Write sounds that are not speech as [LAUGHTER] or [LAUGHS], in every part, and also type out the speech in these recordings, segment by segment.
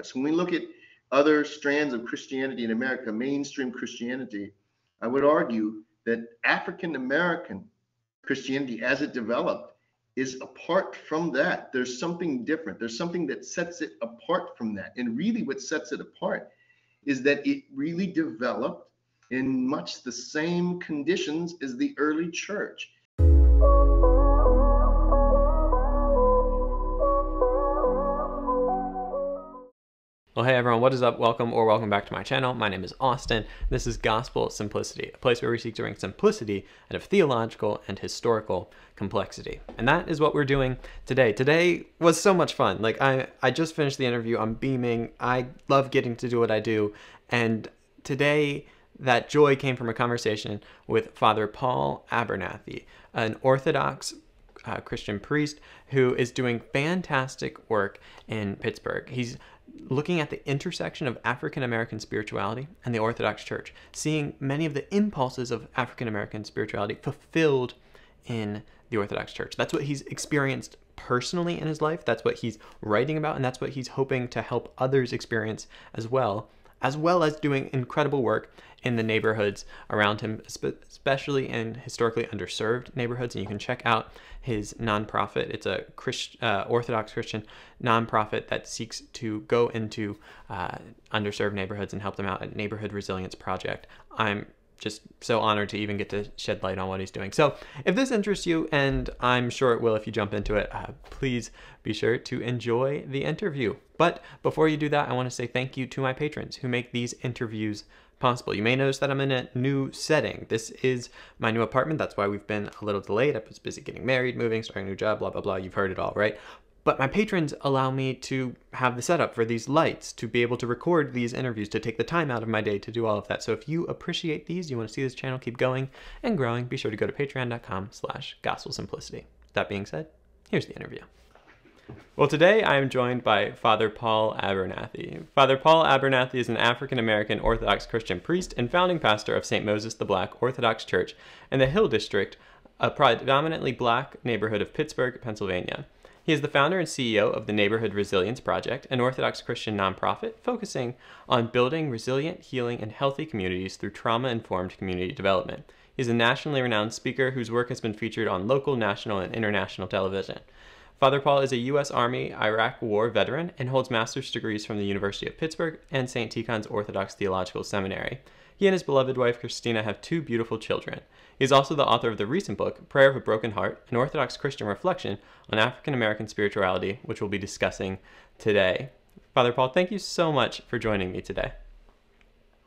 So when we look at other strands of Christianity in America, mainstream Christianity, I would argue that African American Christianity, as it developed, is apart from that. There's something different. There's something that sets it apart from that. And really, what sets it apart is that it really developed in much the same conditions as the early church. Well, hey everyone, what is up? Welcome or welcome back to my channel. My name is Austin. This is Gospel Simplicity, a place where we seek to bring simplicity out of theological and historical complexity. And that is what we're doing today. Today was so much fun. Like I, I just finished the interview. I'm beaming. I love getting to do what I do. And today that joy came from a conversation with Father Paul Abernathy, an Orthodox uh, Christian priest who is doing fantastic work in Pittsburgh. He's looking at the intersection of African American spirituality and the Orthodox Church, seeing many of the impulses of African American spirituality fulfilled in the Orthodox Church. That's what he's experienced personally in his life, that's what he's writing about, and that's what he's hoping to help others experience as well, as well as doing incredible work in the neighborhoods around him, especially in historically underserved neighborhoods. And you can check out his nonprofit. It's a Christ, uh, Orthodox Christian nonprofit that seeks to go into uh, underserved neighborhoods and help them out at Neighborhood Resilience Project. I'm just so honored to even get to shed light on what he's doing. So if this interests you, and I'm sure it will if you jump into it, uh, please be sure to enjoy the interview. But before you do that, I want to say thank you to my patrons who make these interviews possible. You may notice that I'm in a new setting. This is my new apartment. That's why we've been a little delayed. I was busy getting married, moving, starting a new job, blah, blah, blah. You've heard it all, right? But my patrons allow me to have the setup for these lights, to be able to record these interviews, to take the time out of my day to do all of that. So if you appreciate these, you want to see this channel keep going and growing, be sure to go to patreon.com slash gospelsimplicity. That being said, here's the interview. Well, today I am joined by Father Paul Abernathy. Father Paul Abernathy is an African American Orthodox Christian priest and founding pastor of St. Moses the Black Orthodox Church in the Hill District, a predominantly black neighborhood of Pittsburgh, Pennsylvania. He is the founder and CEO of the Neighborhood Resilience Project, an Orthodox Christian nonprofit focusing on building resilient, healing, and healthy communities through trauma informed community development. He is a nationally renowned speaker whose work has been featured on local, national, and international television. Father Paul is a U.S. Army Iraq War veteran and holds master's degrees from the University of Pittsburgh and St. Tikhon's Orthodox Theological Seminary. He and his beloved wife Christina have two beautiful children. He is also the author of the recent book, Prayer of a Broken Heart, an Orthodox Christian reflection on African American spirituality, which we'll be discussing today. Father Paul, thank you so much for joining me today.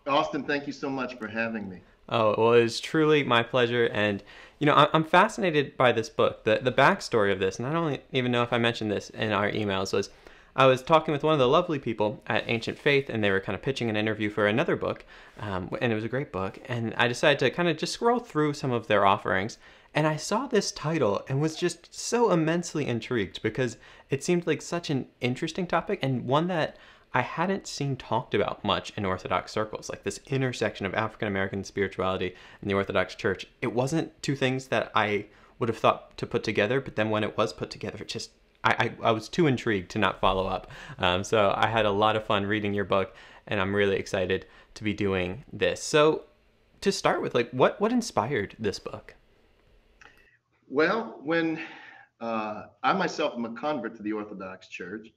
Austin, thank you so much for having me. Oh, well, it is truly my pleasure. And, you know, I'm fascinated by this book. The, the backstory of this, and I don't even know if I mentioned this in our emails, was I was talking with one of the lovely people at Ancient Faith, and they were kind of pitching an interview for another book, um, and it was a great book. And I decided to kind of just scroll through some of their offerings, and I saw this title and was just so immensely intrigued because it seemed like such an interesting topic and one that I hadn't seen talked about much in Orthodox circles, like this intersection of African American spirituality and the Orthodox Church. It wasn't two things that I would have thought to put together, but then when it was put together, it just I, I, I was too intrigued to not follow up. Um, so I had a lot of fun reading your book, and I'm really excited to be doing this. So to start with, like, what what inspired this book? Well, when uh, I myself am a convert to the Orthodox Church,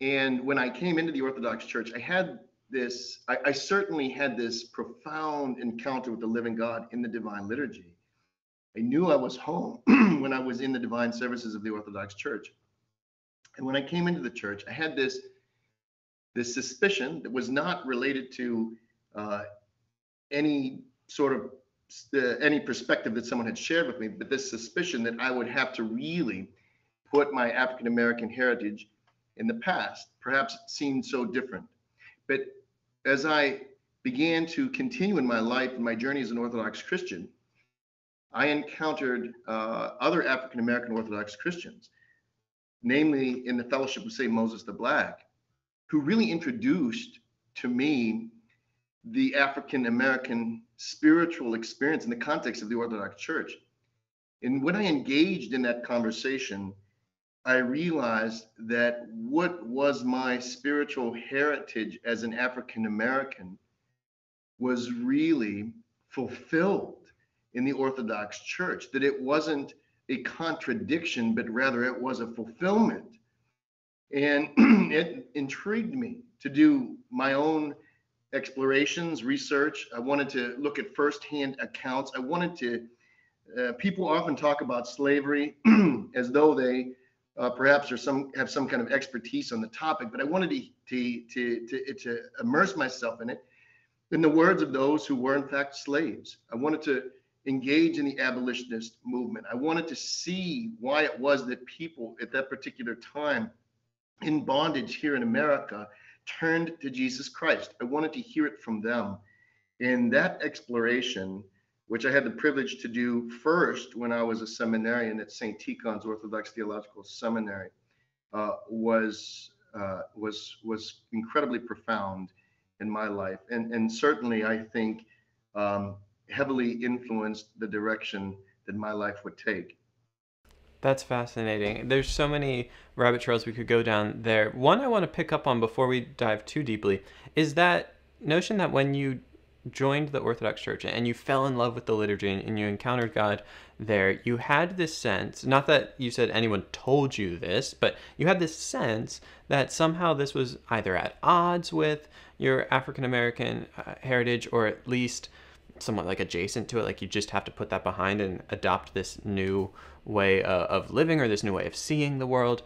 and when I came into the Orthodox Church, I had this, I, I, certainly had this profound encounter with the living God in the divine liturgy. I knew I was home [CLEARS THROAT] when I was in the divine services of the Orthodox Church. And when I came into the church, I had this, this suspicion that was not related to uh, any sort of uh, any perspective that someone had shared with me, but this suspicion that I would have to really put my African American heritage in the past, perhaps seemed so different. But as I began to continue in my life and my journey as an Orthodox Christian, I encountered uh, other African American Orthodox Christians, namely in the Fellowship of St. Moses the Black, who really introduced to me the African American spiritual experience in the context of the Orthodox Church. And when I engaged in that conversation, I realized that what was my spiritual heritage as an African American was really fulfilled in the Orthodox Church, that it wasn't a contradiction, but rather it was a fulfillment. And [CLEARS THROAT] it intrigued me to do my own explorations, research. I wanted to look at firsthand accounts. I wanted to, uh, people often talk about slavery [CLEARS THROAT] as though they uh, perhaps are some have some kind of expertise on the topic, but I wanted to, to, to, to, to immerse myself in it in the words of those who were in fact slaves. I wanted to engage in the abolitionist movement. I wanted to see why it was that people at that particular time in bondage here in America turned to Jesus Christ. I wanted to hear it from them. And that exploration, which I had the privilege to do first when I was a seminarian at St. Tikhon's Orthodox Theological Seminary, uh, was uh, was was incredibly profound in my life, and and certainly I think um, heavily influenced the direction that my life would take. That's fascinating. There's so many rabbit trails we could go down there. One I want to pick up on before we dive too deeply is that notion that when you joined the Orthodox Church and you fell in love with the liturgy and you encountered God there, you had this sense, not that you said anyone told you this, but you had this sense that somehow this was either at odds with your African American uh, heritage or at least somewhat like adjacent to it. Like you just have to put that behind and adopt this new way uh, of living or this new way of seeing the world.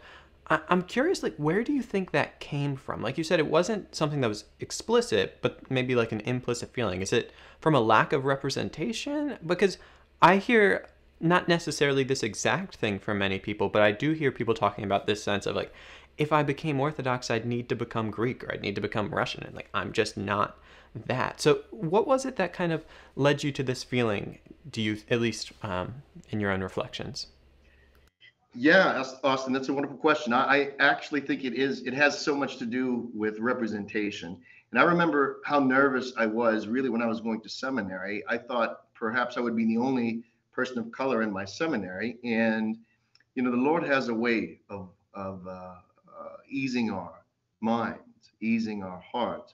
I- I'm curious, like, where do you think that came from? Like you said, it wasn't something that was explicit, but maybe like an implicit feeling. Is it from a lack of representation? Because I hear not necessarily this exact thing from many people, but I do hear people talking about this sense of like, if I became Orthodox, I'd need to become Greek or I'd need to become Russian. And like, I'm just not that. So, what was it that kind of led you to this feeling? Do you, at least um, in your own reflections? Yeah, Austin, that's a wonderful question. I, actually think it is. It has so much to do with representation. And I remember how nervous I was really when I was going to seminary. I thought perhaps I would be the only person of color in my seminary. And, you know, the Lord has a way of, of uh, uh, easing our minds, easing our hearts.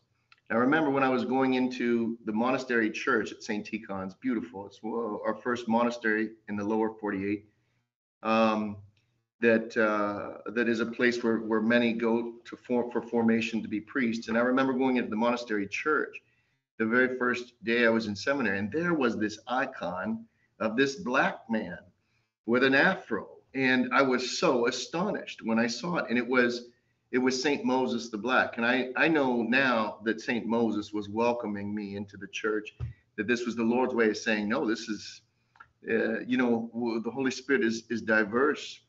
I remember when I was going into the monastery church at St. Tikhon's, beautiful. It's our first monastery in the lower 48. Um, that uh, that is a place where, where many go to form for formation to be priests. And I remember going into the monastery church the very first day I was in seminary, and there was this icon of this black man with an afro. And I was so astonished when I saw it. And it was it was Saint Moses the Black. And I, I know now that Saint Moses was welcoming me into the church, that this was the Lord's way of saying, no, this is, uh, you know, the Holy Spirit is, is diverse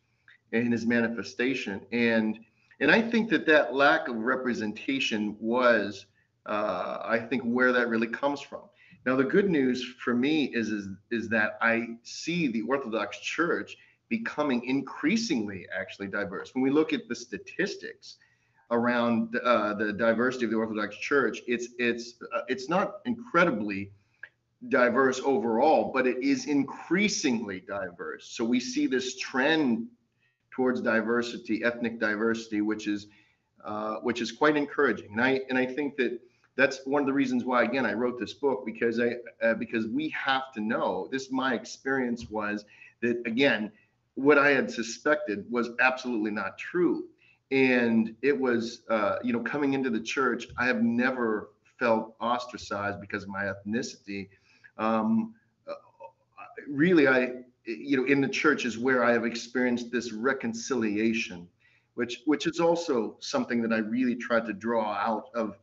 in his manifestation. And, and I think that that lack of representation was, uh, I think, where that really comes from. Now, the good news for me is, is, is that I see the Orthodox Church becoming increasingly actually diverse. When we look at the statistics around uh, the diversity of the Orthodox Church, it's it's uh, it's not incredibly diverse overall, but it is increasingly diverse. So we see this trend towards diversity, ethnic diversity, which is uh, which is quite encouraging. And I and I think that that's one of the reasons why again I wrote this book because I uh, because we have to know. This my experience was that again what I had suspected was absolutely not true. And it was, uh, you know, coming into the church, I have never felt ostracized because of my ethnicity. Um, uh, really, I, you know, in the church is where I have experienced this reconciliation, which, which is also something that I really tried to draw out of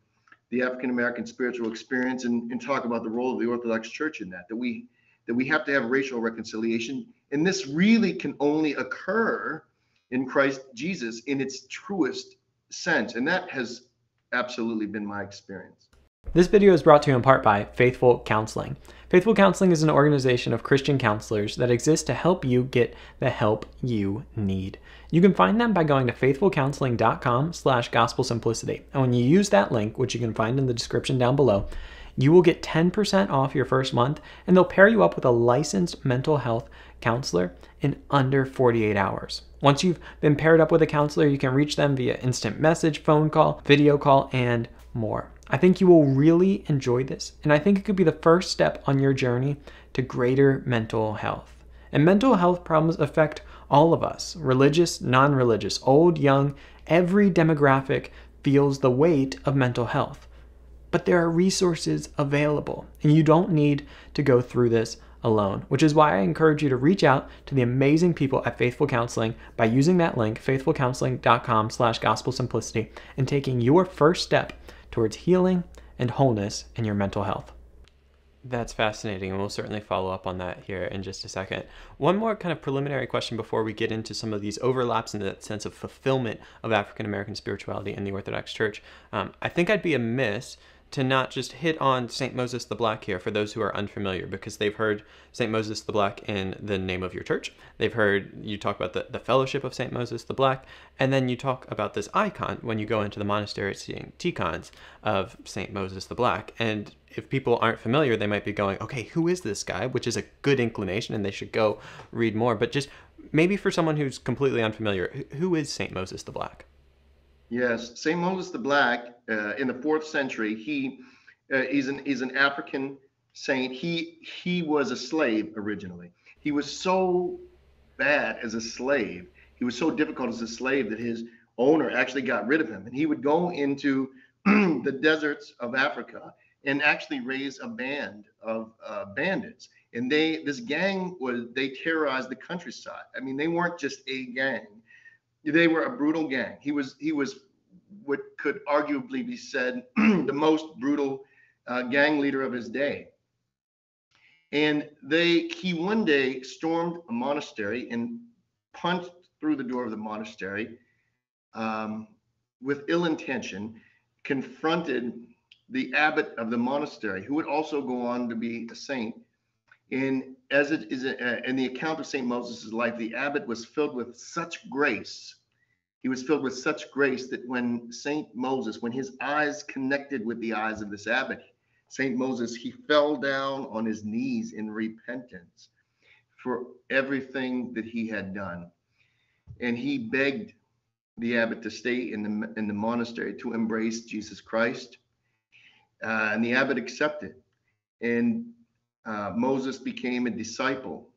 the African American spiritual experience and, and talk about the role of the Orthodox Church in that. That we that we have to have racial reconciliation. And this really can only occur in Christ Jesus in its truest sense. And that has absolutely been my experience. This video is brought to you in part by Faithful Counseling. Faithful Counseling is an organization of Christian counselors that exists to help you get the help you need. You can find them by going to faithfulcounseling.com slash gospel simplicity. And when you use that link, which you can find in the description down below, you will get 10% off your first month and they'll pair you up with a licensed mental health counselor in under 48 hours. Once you've been paired up with a counselor, you can reach them via instant message, phone call, video call, and more. I think you will really enjoy this, and I think it could be the first step on your journey to greater mental health. And mental health problems affect all of us religious, non religious, old, young, every demographic feels the weight of mental health. But there are resources available, and you don't need to go through this alone, which is why I encourage you to reach out to the amazing people at Faithful Counseling by using that link, faithfulcounseling.com slash gospel simplicity, and taking your first step towards healing and wholeness in your mental health. That's fascinating, and we'll certainly follow up on that here in just a second. One more kind of preliminary question before we get into some of these overlaps and that sense of fulfillment of African American spirituality in the Orthodox Church. Um, I think I'd be amiss to not just hit on St. Moses the Black here for those who are unfamiliar, because they've heard St. Moses the Black in the name of your church. They've heard you talk about the, the fellowship of St. Moses the Black, and then you talk about this icon when you go into the monastery St. Tikhon's of St. Moses the Black. And if people aren't familiar, they might be going, okay, who is this guy? Which is a good inclination, and they should go read more. But just maybe for someone who's completely unfamiliar, who is St. Moses the Black? Yes, Saint Moses the Black uh, in the fourth century. He uh, is an is an African saint. He he was a slave originally. He was so bad as a slave. He was so difficult as a slave that his owner actually got rid of him, and he would go into [CLEARS THROAT] the deserts of Africa and actually raise a band of uh, bandits. And they this gang was they terrorized the countryside. I mean, they weren't just a gang they were a brutal gang. He was he was what could arguably be said [CLEARS THROAT] the most brutal uh, gang leader of his day. And they he one day stormed a monastery and punched through the door of the monastery um, with ill intention, confronted the abbot of the monastery, who would also go on to be a saint. And as it is uh, in the account of St. Moses' life, the abbot was filled with such grace. He was filled with such grace that when St. Moses, when his eyes connected with the eyes of this abbot, St. Moses, he fell down on his knees in repentance for everything that he had done. And he begged the abbot to stay in the, in the monastery to embrace Jesus Christ. Uh, and the abbot accepted. And uh, Moses became a disciple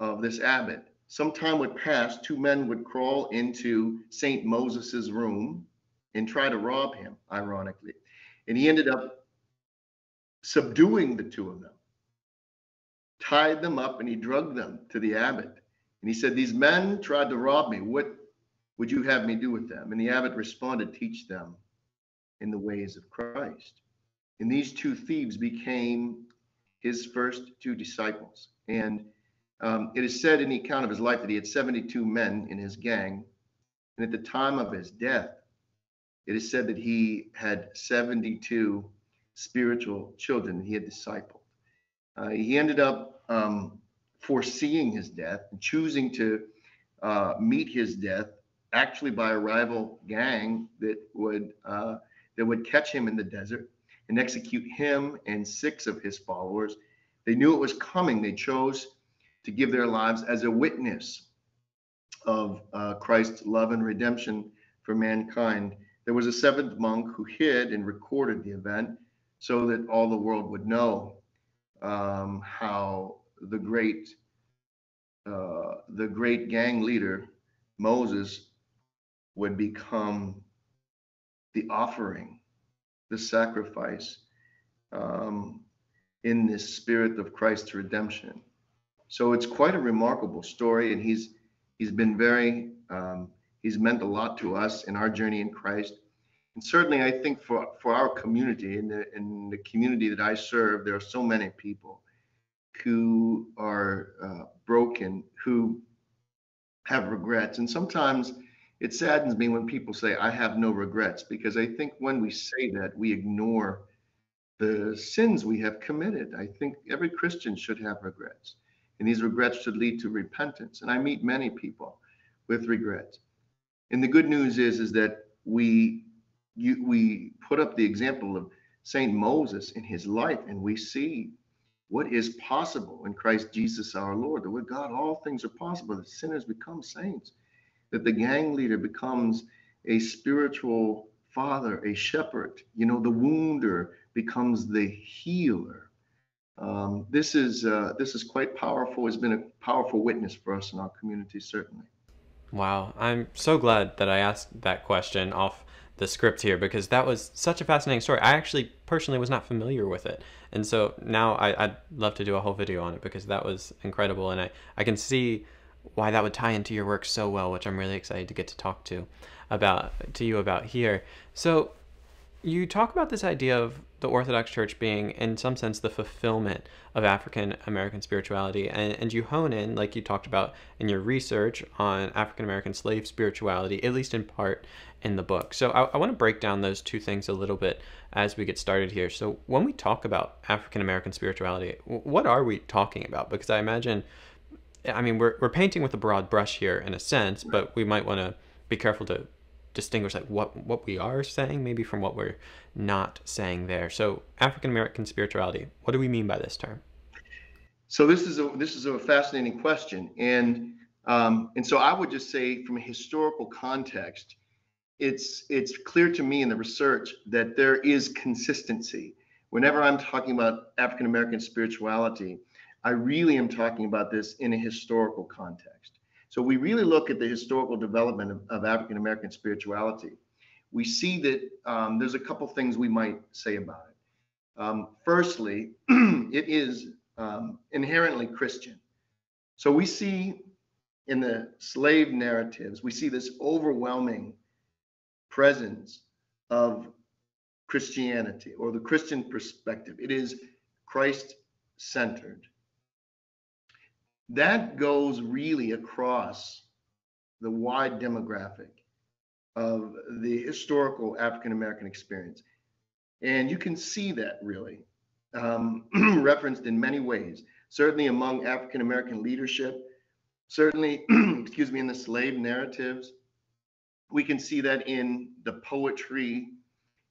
of this abbot. Some time would pass, two men would crawl into St. Moses's room and try to rob him, ironically. And he ended up subduing the two of them, tied them up, and he drugged them to the abbot. And he said, These men tried to rob me. What would you have me do with them? And the abbot responded, Teach them in the ways of Christ. And these two thieves became his first two disciples. And um, it is said in the account of his life that he had 72 men in his gang. And at the time of his death, it is said that he had 72 spiritual children he had discipled. Uh, he ended up um, foreseeing his death and choosing to uh, meet his death actually by a rival gang that would uh, that would catch him in the desert and execute him and six of his followers. They knew it was coming. They chose to give their lives as a witness of uh, Christ's love and redemption for mankind. There was a seventh monk who hid and recorded the event so that all the world would know um, how the great uh, the great gang leader Moses would become the offering the sacrifice um, in this spirit of Christ's redemption. So it's quite a remarkable story, and he's he's been very um, he's meant a lot to us in our journey in Christ. And certainly, I think for for our community in the in the community that I serve, there are so many people who are uh, broken, who have regrets, and sometimes it saddens me when people say, I have no regrets, because I think when we say that, we ignore the sins we have committed. I think every Christian should have regrets, and these regrets should lead to repentance. And I meet many people with regrets. And the good news is, is that we you, we put up the example of Saint Moses in his life, and we see what is possible in Christ Jesus our Lord. That with God, all things are possible. That sinners become saints. That the gang leader becomes a spiritual father, a shepherd. You know, the wounder becomes the healer. Um, this is uh, this is quite powerful. It's been a powerful witness for us in our community, certainly. Wow, I'm so glad that I asked that question off the script here because that was such a fascinating story. I actually personally was not familiar with it. And so now I, would love to do a whole video on it because that was incredible. And I, I can see why that would tie into your work so well, which I'm really excited to get to talk to about to you about here. So you talk about this idea of the Orthodox Church being, in some sense, the fulfillment of African American spirituality. And, and you hone in, like you talked about in your research, on African American slave spirituality, at least in part in the book. So I, I want to break down those two things a little bit as we get started here. So when we talk about African American spirituality, what are we talking about? Because I imagine, I mean, we're, we're painting with a broad brush here in a sense, but we might want to be careful to distinguish like what what we are saying maybe from what we're not saying there. So African American spirituality, what do we mean by this term? So this is a this is a fascinating question, and um, and so I would just say from a historical context, it's it's clear to me in the research that there is consistency. Whenever I'm talking about African American spirituality, I really am talking about this in a historical context. So we really look at the historical development of, of African American spirituality. We see that um, there's a couple things we might say about it. Um, firstly, [CLEARS THROAT] it is um, inherently Christian. So we see in the slave narratives, we see this overwhelming presence of Christianity or the Christian perspective. It is Christ centered that goes really across the wide demographic of the historical African American experience. And you can see that really um, [CLEARS THROAT] referenced in many ways, certainly among African American leadership, certainly, [CLEARS THROAT] excuse me, in the slave narratives. We can see that in the poetry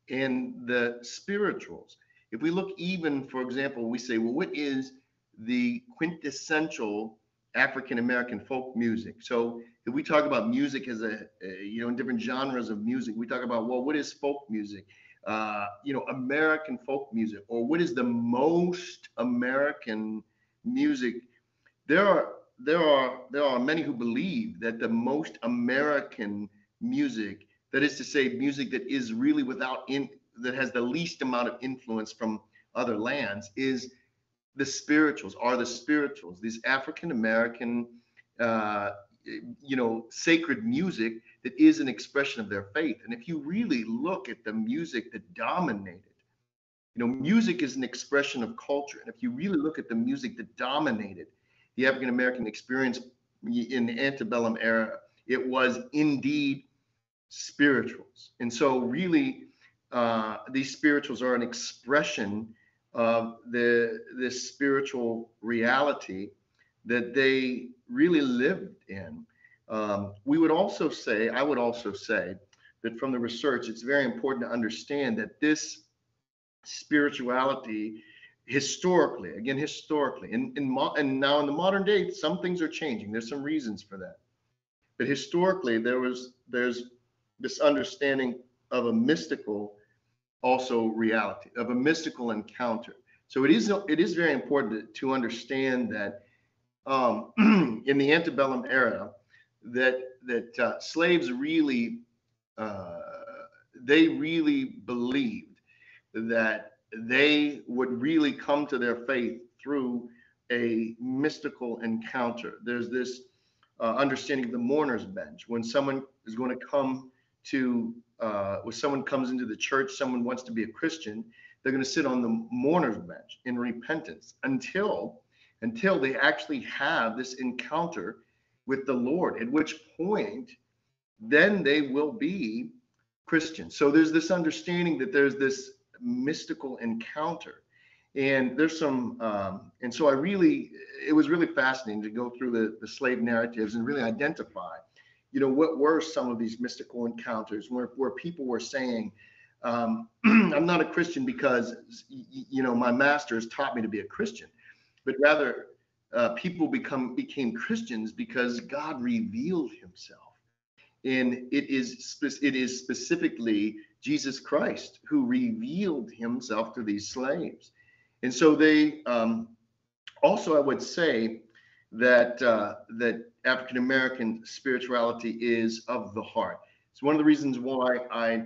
and the spirituals. If we look even, for example, we say, well, what is the quintessential African American folk music. So if we talk about music as a, a, you know, in different genres of music, we talk about, well, what is folk music? Uh, you know, American folk music, or what is the most American music? There are there are there are many who believe that the most American music, that is to say, music that is really without in that has the least amount of influence from other lands, is the spirituals are the spirituals, these African American, uh, you know, sacred music that is an expression of their faith. And if you really look at the music that dominated, you know, music is an expression of culture. And if you really look at the music that dominated the African American experience in the antebellum era, it was indeed spirituals. And so, really, uh, these spirituals are an expression of the this spiritual reality that they really lived in. Um, we would also say, I would also say that from the research, it's very important to understand that this spirituality historically, again, historically, in, in mo- and now in the modern day, some things are changing. There's some reasons for that. But historically, there was there's this understanding of a mystical also reality of a mystical encounter. So it is it is very important to, to understand that um, [CLEARS THROAT] in the antebellum era, that that uh, slaves really uh, they really believed that they would really come to their faith through a mystical encounter. There's this uh, understanding of the mourner's bench when someone is going to come to uh, when someone comes into the church, someone wants to be a Christian, they're going to sit on the mourner's bench in repentance until until they actually have this encounter with the Lord, at which point then they will be Christians. So there's this understanding that there's this mystical encounter. And there's some, um, and so I really, it was really fascinating to go through the, the slave narratives and really identify you know, what were some of these mystical encounters where, where people were saying, um, [CLEARS THROAT] I'm not a Christian because, you know, my master has taught me to be a Christian. but rather uh, people become became Christians because God revealed Himself, and it is it is specifically Jesus Christ who revealed Himself to these slaves, and so they um, also I would say that uh, that African American spirituality is of the heart. It's one of the reasons why I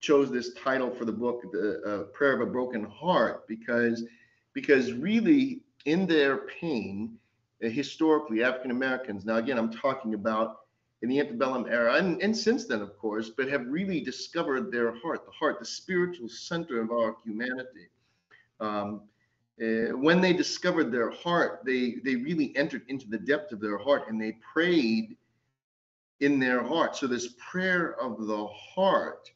chose this title for the book, "The uh, Prayer of a Broken Heart," because because really in their pain, uh, historically African Americans. Now again, I'm talking about in the antebellum era and, and since then, of course, but have really discovered their heart, the heart, the spiritual center of our humanity. Um, uh, when they discovered their heart, they they really entered into the depth of their heart and they prayed in their heart. So this prayer of the heart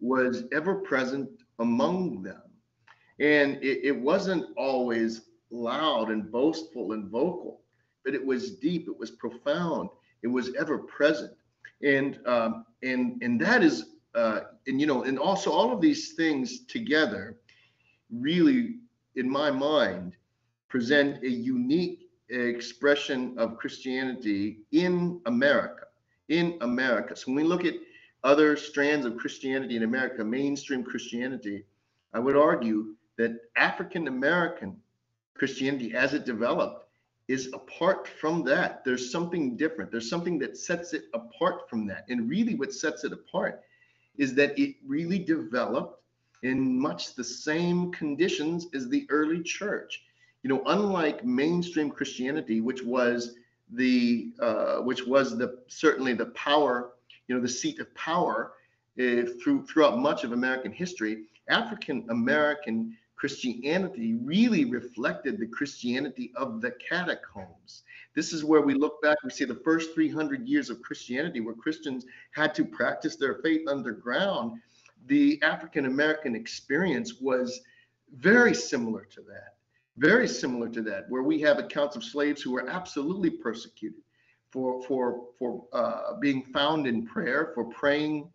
was ever present among them, and it, it wasn't always loud and boastful and vocal, but it was deep, it was profound, it was ever present, and um, and and that is uh, and you know and also all of these things together really in my mind, present a unique expression of Christianity in America. In America. So when we look at other strands of Christianity in America, mainstream Christianity, I would argue that African American Christianity, as it developed, is apart from that. There's something different. There's something that sets it apart from that. And really, what sets it apart is that it really developed in much the same conditions as the early church. You know, unlike mainstream Christianity, which was the uh, which was the certainly the power, you know, the seat of power uh, through throughout much of American history, African American Christianity really reflected the Christianity of the catacombs. This is where we look back, we see the first 300 years of Christianity where Christians had to practice their faith underground the African American experience was very similar to that, very similar to that, where we have accounts of slaves who were absolutely persecuted for for for uh, being found in prayer, for praying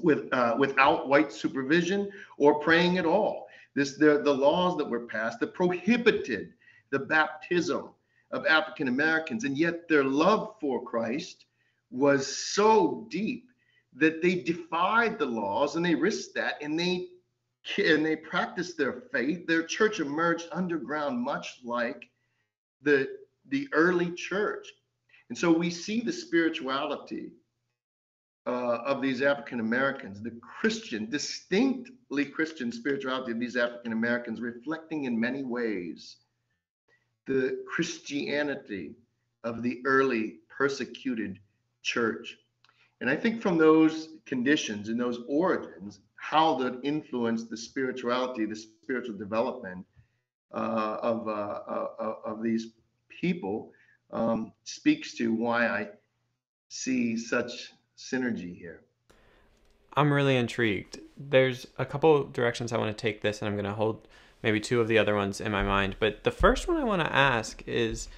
with uh, without white supervision or praying at all. This the the laws that were passed that prohibited the baptism of African Americans, and yet their love for Christ was so deep that they defied the laws and they risked that and they and they practiced their faith. Their church emerged underground, much like the the early church. And so we see the spirituality uh, of these African Americans, the Christian, distinctly Christian spirituality of these African Americans, reflecting in many ways the Christianity of the early persecuted church. And I think from those conditions and those origins, how that influenced the spirituality, the spiritual development uh, of, uh, uh, of these people um, speaks to why I see such synergy here. I'm really intrigued. There's a couple directions I want to take this, and I'm going to hold maybe two of the other ones in my mind. But the first one I want to ask is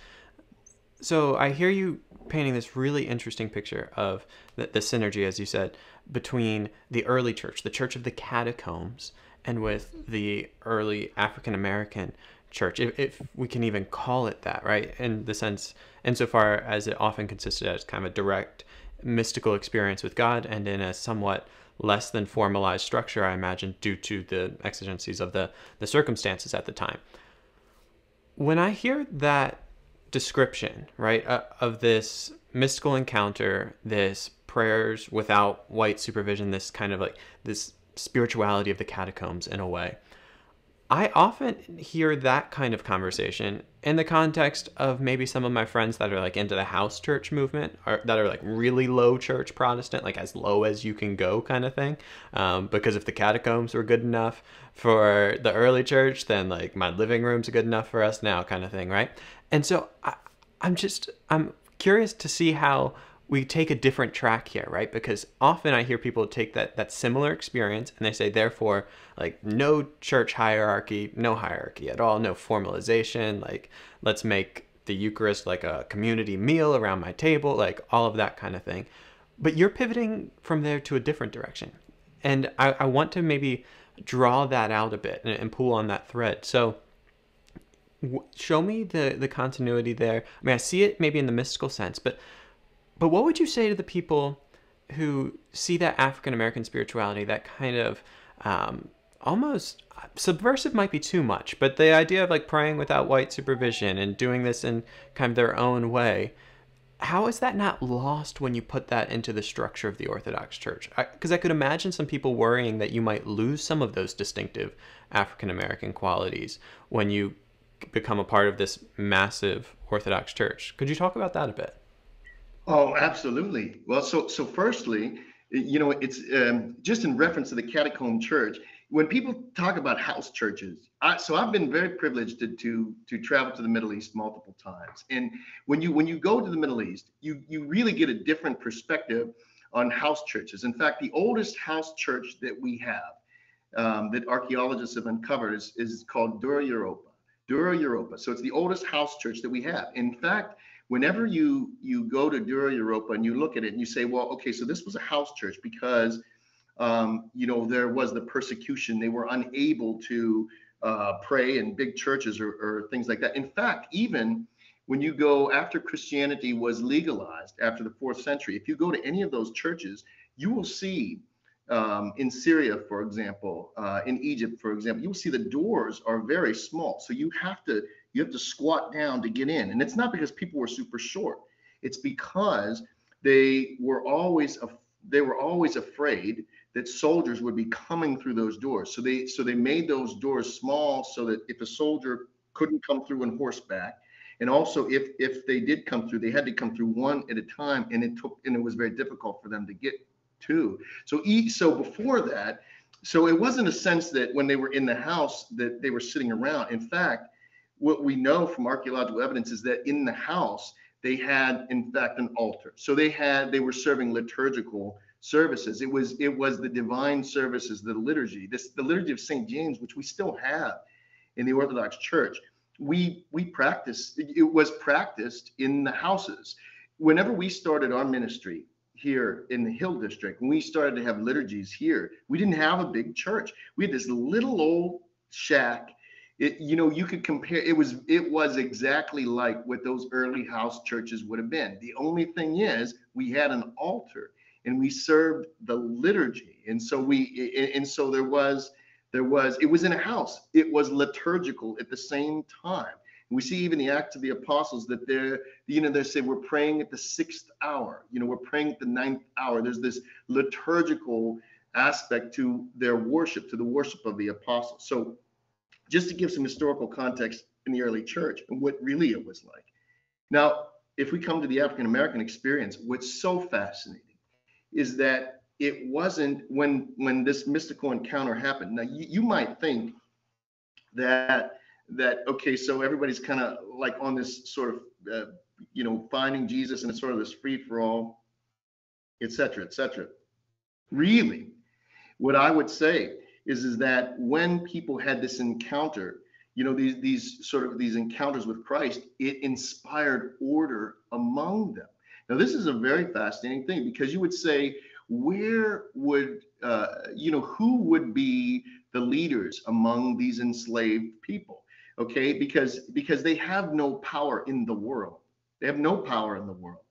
so I hear you painting this really interesting picture of the, the synergy, as you said, between the early church, the church of the catacombs, and with the early African American church, if, if, we can even call it that, right? In the sense, insofar as it often consisted as kind of a direct mystical experience with God and in a somewhat less than formalized structure, I imagine, due to the exigencies of the, the circumstances at the time. When I hear that description, right, uh, of this mystical encounter, this prayers without white supervision, this kind of like this spirituality of the catacombs in a way. I often hear that kind of conversation in the context of maybe some of my friends that are like into the house church movement or that are like really low church Protestant, like as low as you can go kind of thing. Um, because if the catacombs were good enough for the early church, then like my living room's good enough for us now kind of thing, right? And so I, I'm just, I'm curious to see how we take a different track here, right? Because often I hear people take that that similar experience and they say, therefore, like no church hierarchy, no hierarchy at all, no formalization. Like let's make the Eucharist like a community meal around my table, like all of that kind of thing. But you're pivoting from there to a different direction, and I, I want to maybe draw that out a bit and, and pull on that thread. So show me the the continuity there. I mean, I see it maybe in the mystical sense, but but what would you say to the people who see that African American spirituality, that kind of um, almost subversive might be too much, but the idea of like praying without white supervision and doing this in kind of their own way, how is that not lost when you put that into the structure of the Orthodox Church? Because I, I, could imagine some people worrying that you might lose some of those distinctive African American qualities when you become a part of this massive Orthodox Church. Could you talk about that a bit? Oh, absolutely. Well, so so firstly, you know, it's um, just in reference to the Catacomb Church. When people talk about house churches, I, so I've been very privileged to, to to travel to the Middle East multiple times. And when you when you go to the Middle East, you you really get a different perspective on house churches. In fact, the oldest house church that we have um, that archaeologists have uncovered is, is called Dura Europa. Dura Europa. So it's the oldest house church that we have. In fact, whenever you you go to Dura Europa and you look at it and you say, well, okay, so this was a house church because um, you know there was the persecution; they were unable to uh, pray in big churches or, or things like that. In fact, even when you go after Christianity was legalized after the fourth century, if you go to any of those churches, you will see um, in Syria, for example, uh, in Egypt, for example, you'll see the doors are very small. So you have to you have to squat down to get in. And it's not because people were super short. It's because they were always they were always afraid that soldiers would be coming through those doors. So they so they made those doors small so that if a soldier couldn't come through on horseback, and also if if they did come through, they had to come through one at a time, and it took and it was very difficult for them to get to. So e so before that, so it wasn't a sense that when they were in the house that they were sitting around. In fact, what we know from archaeological evidence is that in the house they had in fact an altar so they had they were serving liturgical services it was it was the divine services the liturgy this the liturgy of st james which we still have in the orthodox church we we practice it was practiced in the houses whenever we started our ministry here in the hill district when we started to have liturgies here we didn't have a big church we had this little old shack it, you know, you could compare. It was it was exactly like what those early house churches would have been. The only thing is, we had an altar and we served the liturgy, and so we and so there was there was it was in a house. It was liturgical at the same time. We see even the Acts of the Apostles that they're, you know, they say we're praying at the sixth hour. You know, we're praying at the ninth hour. There's this liturgical aspect to their worship, to the worship of the apostles. So just to give some historical context in the early church and what really it was like. Now, if we come to the African American experience, what's so fascinating is that it wasn't when when this mystical encounter happened. Now, you, you might think that that okay, so everybody's kind of like on this sort of uh, you know finding Jesus and it's sort of this free for all, etc., etc. Really, what I would say is is that when people had this encounter you know these these sort of these encounters with christ it inspired order among them now this is a very fascinating thing because you would say where would uh, you know who would be the leaders among these enslaved people okay because because they have no power in the world they have no power in the world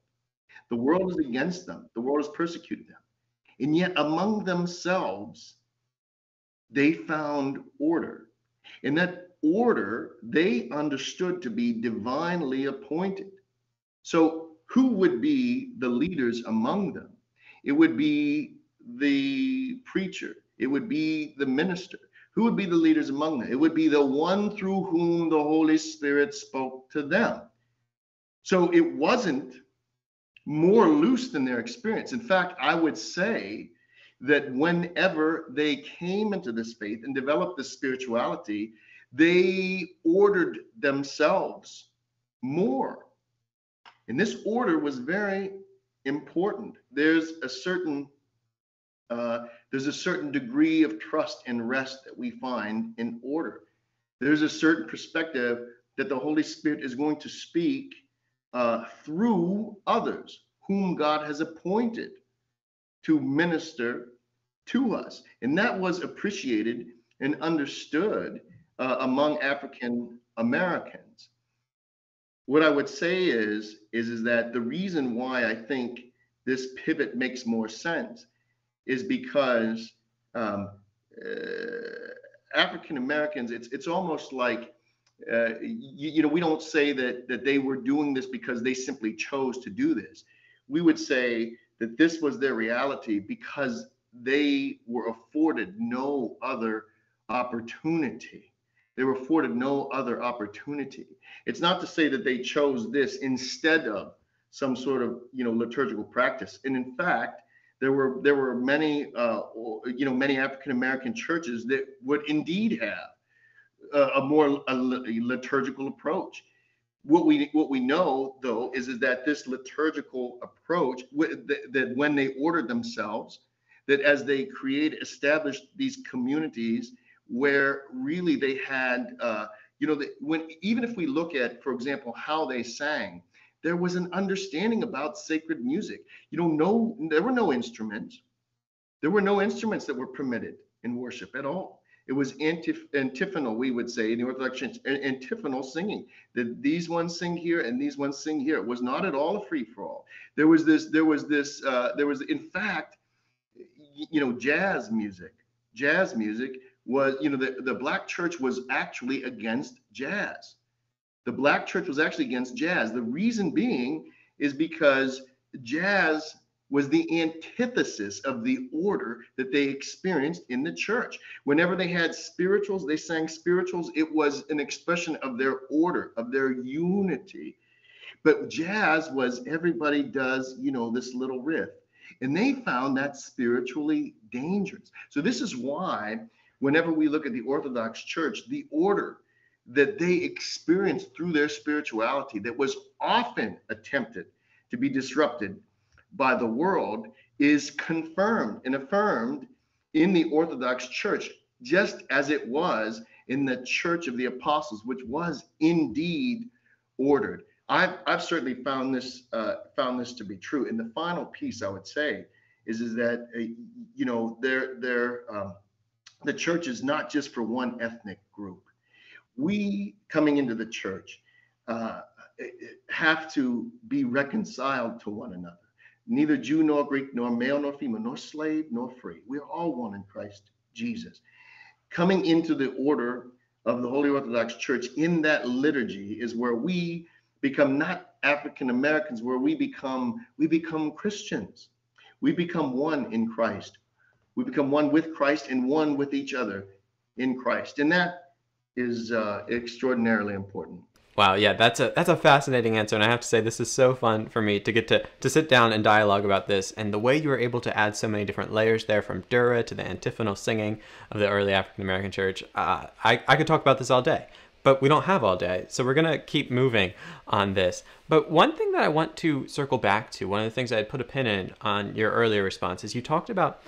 the world is against them the world has persecuted them and yet among themselves they found order. And that order they understood to be divinely appointed. So, who would be the leaders among them? It would be the preacher, it would be the minister. Who would be the leaders among them? It would be the one through whom the Holy Spirit spoke to them. So it wasn't more loose than their experience. In fact, I would say that whenever they came into this faith and developed this spirituality, they ordered themselves more. And this order was very important. There's a certain uh, there's a certain degree of trust and rest that we find in order. There's a certain perspective that the Holy Spirit is going to speak uh, through others whom God has appointed to minister to us. And that was appreciated and understood uh, among African Americans. What I would say is, is, is that the reason why I think this pivot makes more sense is because um, uh, African Americans, it's it's almost like uh, you, you, know we don't say that that they were doing this because they simply chose to do this. We would say that this was their reality because they were afforded no other opportunity. They were afforded no other opportunity. It's not to say that they chose this instead of some sort of you know liturgical practice. And in fact, there were there were many uh, you know many African American churches that would indeed have a, a more a liturgical approach. What we what we know though is, is that this liturgical approach that, that when they ordered themselves, that as they create established these communities where really they had uh, you know the, when even if we look at for example how they sang there was an understanding about sacred music. You know, no, there were no instruments. There were no instruments that were permitted in worship at all. It was antif- antiphonal, we would say in the Orthodox Church, antiphonal singing. That these ones sing here and these ones sing here. It was not at all a free for all. There was this. There was this. Uh, there was, in fact, you know, jazz music. Jazz music was, you know, the, the black church was actually against jazz the black church was actually against jazz. The reason being is because jazz was the antithesis of the order that they experienced in the church. Whenever they had spirituals, they sang spirituals, it was an expression of their order, of their unity. But jazz was everybody does, you know, this little riff. And they found that spiritually dangerous. So, this is why, whenever we look at the Orthodox Church, the order that they experienced through their spirituality that was often attempted to be disrupted by the world is confirmed and affirmed in the Orthodox Church, just as it was in the Church of the Apostles, which was indeed ordered. I've, I've certainly found this uh, found this to be true. And the final piece I would say is is that uh, you know there there um, the church is not just for one ethnic group we coming into the church uh, have to be reconciled to one another. Neither Jew nor Greek, nor male nor female, nor slave nor free. We are all one in Christ Jesus. Coming into the order of the Holy Orthodox Church in that liturgy is where we become not African Americans, where we become we become Christians. We become one in Christ. We become one with Christ and one with each other in Christ. And that is uh, extraordinarily important. Wow, yeah, that's a that's a fascinating answer, and I have to say this is so fun for me to get to to sit down and dialogue about this, and the way you were able to add so many different layers there, from Dura to the antiphonal singing of the early African American church. Uh, I I could talk about this all day, but we don't have all day, so we're gonna keep moving on this. But one thing that I want to circle back to, one of the things I had put a pin in on your earlier response, is you talked about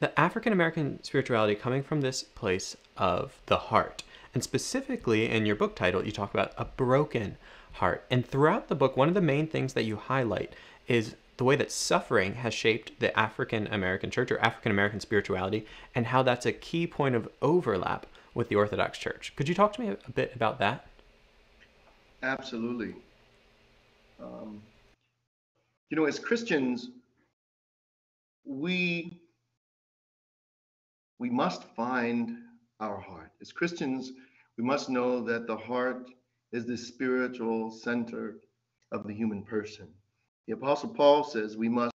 the African American spirituality coming from this place of the heart and specifically in your book title, you talk about a broken heart. And throughout the book, one of the main things that you highlight is the way that suffering has shaped the African American church or African American spirituality and how that's a key point of overlap with the Orthodox Church. Could you talk to me a bit about that? Absolutely. Um, you know, as Christians, we we must find our heart. As Christians, we must know that the heart is the spiritual center of the human person. The Apostle Paul says we must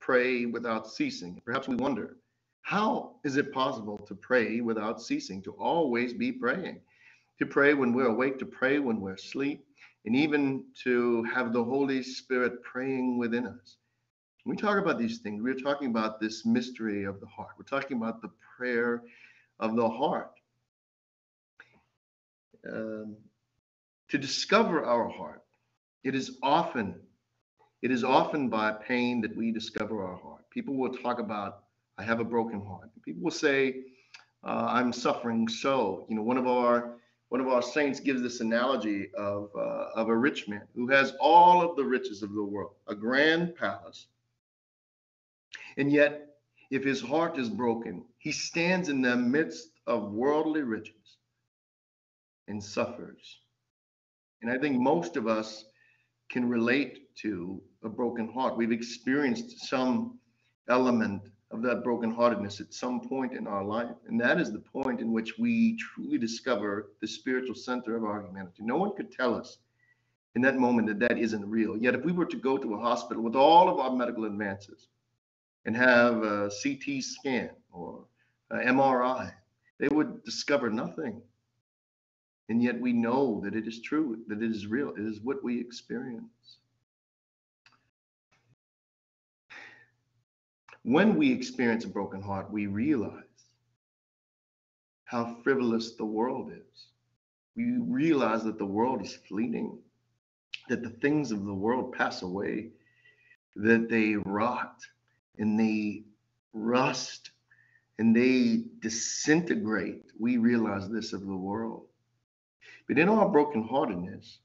pray without ceasing. Perhaps we wonder, how is it possible to pray without ceasing, to always be praying? To pray when we're awake, to pray when we're asleep, and even to have the Holy Spirit praying within us. When we talk about these things, we're talking about this mystery of the heart. We're talking about the prayer of the heart. Um, to discover our heart, it is often it is often by pain that we discover our heart. People will talk about, I have a broken heart. People will say, uh, I'm suffering so. You know, one of our one of our saints gives this analogy of uh, of a rich man who has all of the riches of the world, a grand palace, and yet if his heart is broken, he stands in the midst of worldly riches and suffers And I think most of us can relate to a broken heart. We've experienced some element of that brokenheartedness at some point in our life. And that is the point in which we truly discover the spiritual center of our humanity. No one could tell us in that moment that that isn't real. Yet, if we were to go to a hospital with all of our medical advances and have a CT scan or Uh, MRI, they would discover nothing. And yet, we know that it is true, that it is real, it is what we experience. When we experience a broken heart, we realize how frivolous the world is. We realize that the world is fleeting, that the things of the world pass away, that they rot and they rust and they disintegrate. We realize this of the world. But in our brokenheartedness,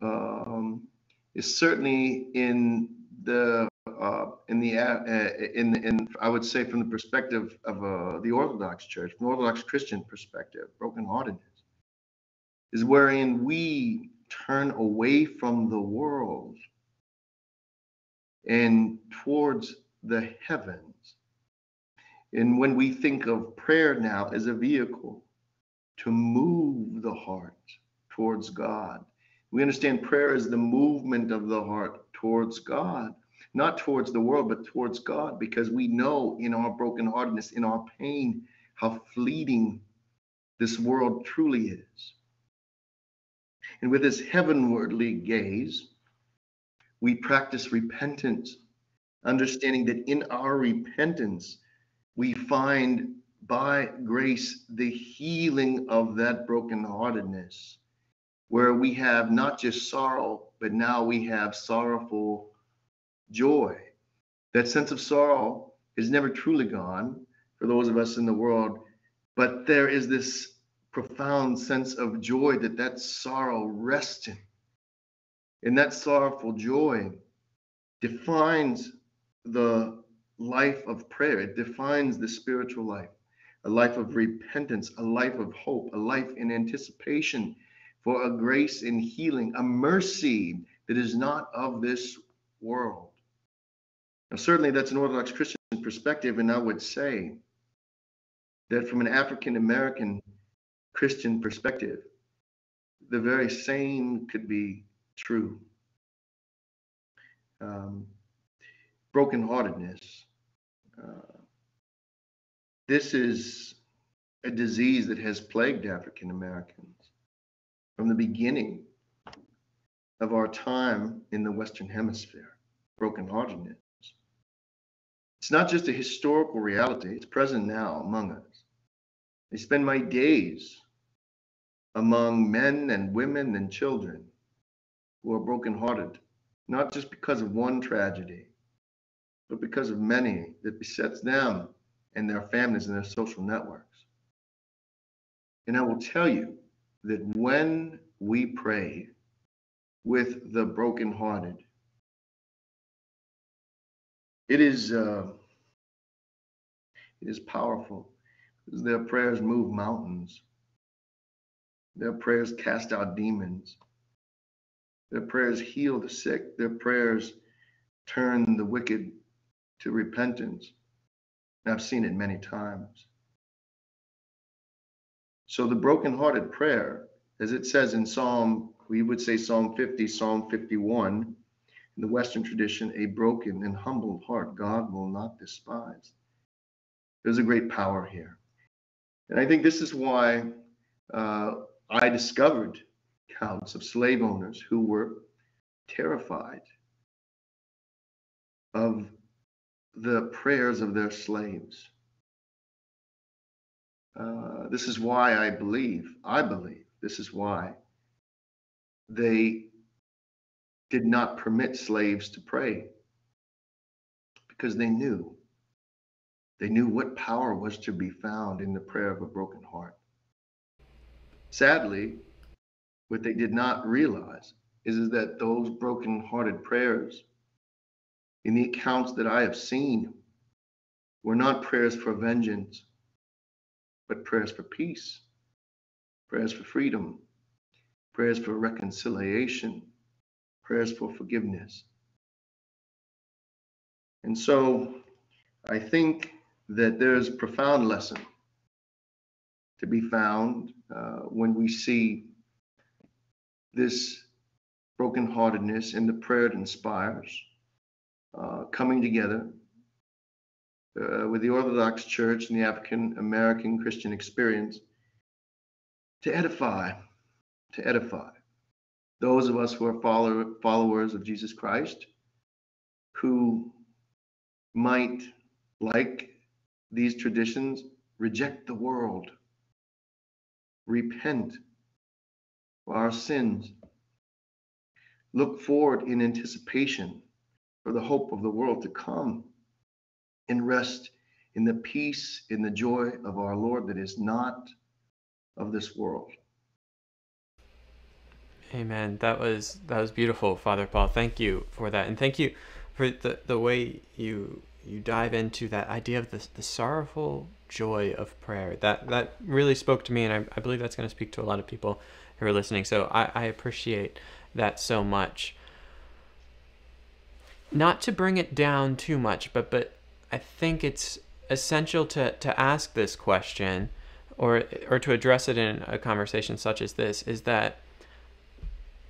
um, is certainly in the uh, in the uh, in in I would say from the perspective of uh, the Orthodox Church, from the Orthodox Christian perspective, brokenheartedness is wherein we turn away from the world and towards the heavens. And when we think of prayer now as a vehicle to move the heart towards God, we understand prayer as the movement of the heart towards God not towards the world, but towards God, because we know in our brokenheartedness, in our pain, how fleeting this world truly is. And with this heavenwardly gaze, we practice repentance, understanding that in our repentance, we find by grace the healing of that brokenheartedness, where we have not just sorrow, but now we have sorrowful joy. That sense of sorrow is never truly gone for those of us in the world, but there is this profound sense of joy that that sorrow rests in. And that sorrowful joy defines the life of prayer. It defines the spiritual life, a life of repentance, a life of hope, a life in anticipation for a grace in healing, a mercy that is not of this world. Now, certainly that's an Orthodox Christian perspective, and I would say that from an African American Christian perspective, the very same could be true. Um, brokenheartedness. This is a disease that has plagued African Americans from the beginning of our time in the Western Hemisphere. Brokenheartedness. It's not just a historical reality, it's present now among us. I spend my days among men and women and children who are brokenhearted, not just because of one tragedy, but because of many that besets them and their families and their social networks. And I will tell you that when we pray with the brokenhearted, it is uh, it is powerful their prayers move mountains. Their prayers cast out demons. Their prayers heal the sick. Their prayers turn the wicked to repentance. And I've seen it many times. So the brokenhearted prayer, as it says in Psalm, we would say Psalm 50, Psalm 51, in the Western tradition, a broken and humbled heart God will not despise. There's a great power here. And I think this is why uh, I discovered counts of slave owners who were terrified of the prayers of their slaves. Uh, this is why I believe, I believe, this is why they did not permit slaves to pray because they knew. They knew what power was to be found in the prayer of a broken heart. Sadly, what they did not realize is, is that those broken-hearted prayers in the accounts that I have seen were not prayers for vengeance, but prayers for peace, prayers for freedom, prayers for reconciliation, prayers for forgiveness. And so I think that there's a profound lesson to be found uh, when we see this brokenheartedness and the prayer it inspires uh, coming together uh, with the Orthodox Church and the African American Christian experience to edify, to edify those of us who are follow, followers of Jesus Christ who might, like these traditions, reject the world, repent for our sins, look forward in anticipation for the hope of the world to come, and rest in the peace, in the joy of our Lord that is not of this world. Amen. That was that was beautiful, Father Paul. Thank you for that, and thank you for the the way you you dive into that idea of the the sorrowful joy of prayer. That that really spoke to me, and I, I believe that's going to speak to a lot of people who are listening. So I, I appreciate that so much. Not to bring it down too much, but but I think it's essential to to ask this question, or or to address it in a conversation such as this. Is that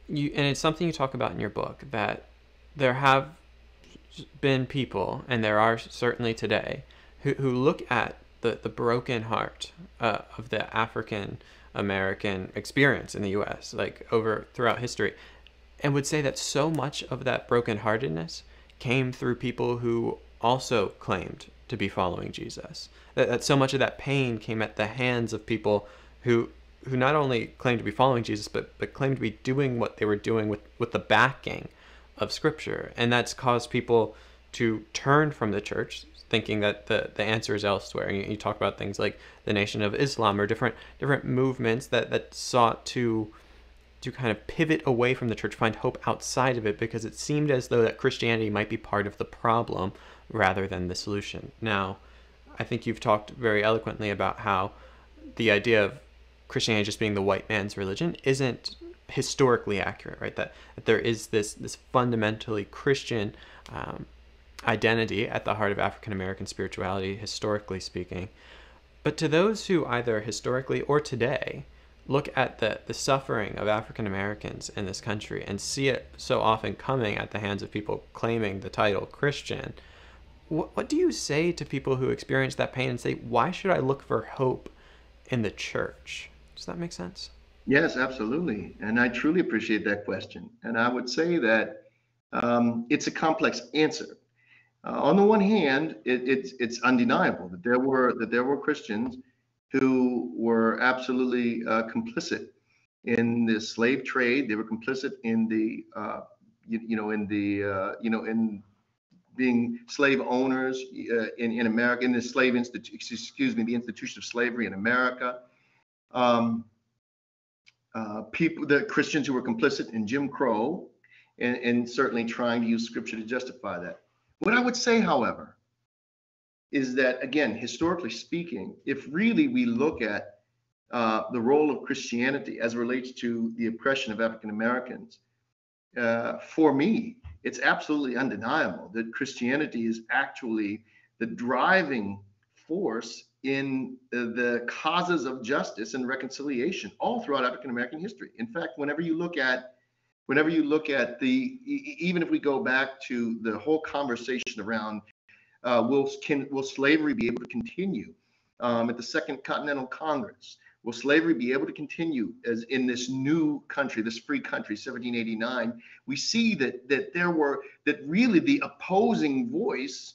you and it's something you talk about in your book that there have been people and there are certainly today who, who look at the, the broken heart uh, of the African American experience in the US like over throughout history and would say that so much of that brokenheartedness came through people who also claimed to be following Jesus that, that so much of that pain came at the hands of people who who not only claimed to be following Jesus, but but claimed to be doing what they were doing with with the backing of Scripture, and that's caused people to turn from the church, thinking that the the answer is elsewhere. You, you talk about things like the Nation of Islam or different different movements that that sought to to kind of pivot away from the church, find hope outside of it, because it seemed as though that Christianity might be part of the problem rather than the solution. Now, I think you've talked very eloquently about how the idea of Christianity just being the white man's religion isn't historically accurate, right? That, that there is this this fundamentally Christian um, identity at the heart of African American spirituality, historically speaking. But to those who either historically or today look at the, the suffering of African Americans in this country and see it so often coming at the hands of people claiming the title Christian, what, what do you say to people who experience that pain and say, why should I look for hope in the church? Does that make sense? Yes, absolutely. And I truly appreciate that question. And I would say that um, it's a complex answer. Uh, on the one hand, it, it's it's undeniable that there were that there were Christians who were absolutely uh, complicit in the slave trade. They were complicit in the uh, you, you, know in the uh, you know in being slave owners uh, in in America in the slave institute. Excuse me, the institution of slavery in America um, uh, people, the Christians who were complicit in Jim Crow, and, and certainly trying to use scripture to justify that. What I would say, however, is that again, historically speaking, if really we look at uh, the role of Christianity as relates to the oppression of African Americans, uh, for me, it's absolutely undeniable that Christianity is actually the driving force in the causes of justice and reconciliation all throughout African American history. In fact, whenever you look at whenever you look at the even if we go back to the whole conversation around uh, will can will slavery be able to continue um, at the Second Continental Congress? Will slavery be able to continue as in this new country, this free country, 1789? We see that that there were that really the opposing voice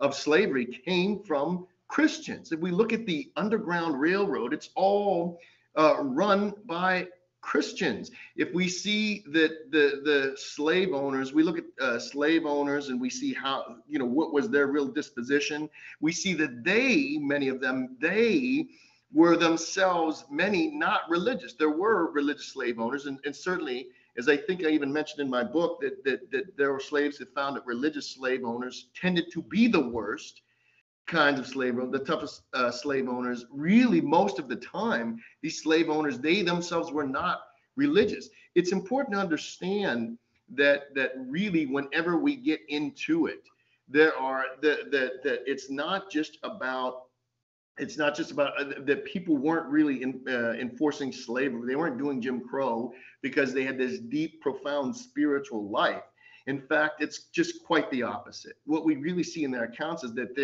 of slavery came from Christians. If we look at the Underground Railroad, it's all uh, run by Christians. If we see that the the slave owners, we look at uh, slave owners and we see how you know what was their real disposition. We see that they, many of them, they were themselves many not religious. There were religious slave owners, and, and certainly, as I think I even mentioned in my book, that, that that there were slaves that found that religious slave owners tended to be the worst kinds of slave owners, the toughest uh, slave owners really most of the time these slave owners they themselves were not religious. It's important to understand that that really whenever we get into it, there are that that that it's not just about it's not just about uh, that people weren't really in, uh, enforcing slavery. They weren't doing Jim Crow because they had this deep, profound spiritual life. In fact, it's just quite the opposite. What we really see in their accounts is that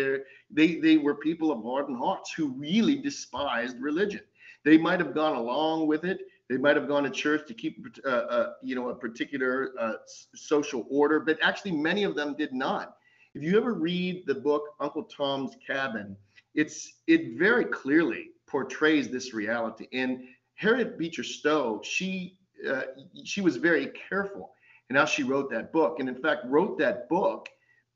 they they were people of hardened hearts who really despised religion. They might have gone along with it. They might have gone to church to keep, uh, uh, you know, a particular uh, social order, but actually many of them did not. If you ever read the book Uncle Tom's Cabin, it's it very clearly portrays this reality. And Harriet Beecher Stowe, she uh, she was very careful in how she wrote that book, and in fact wrote that book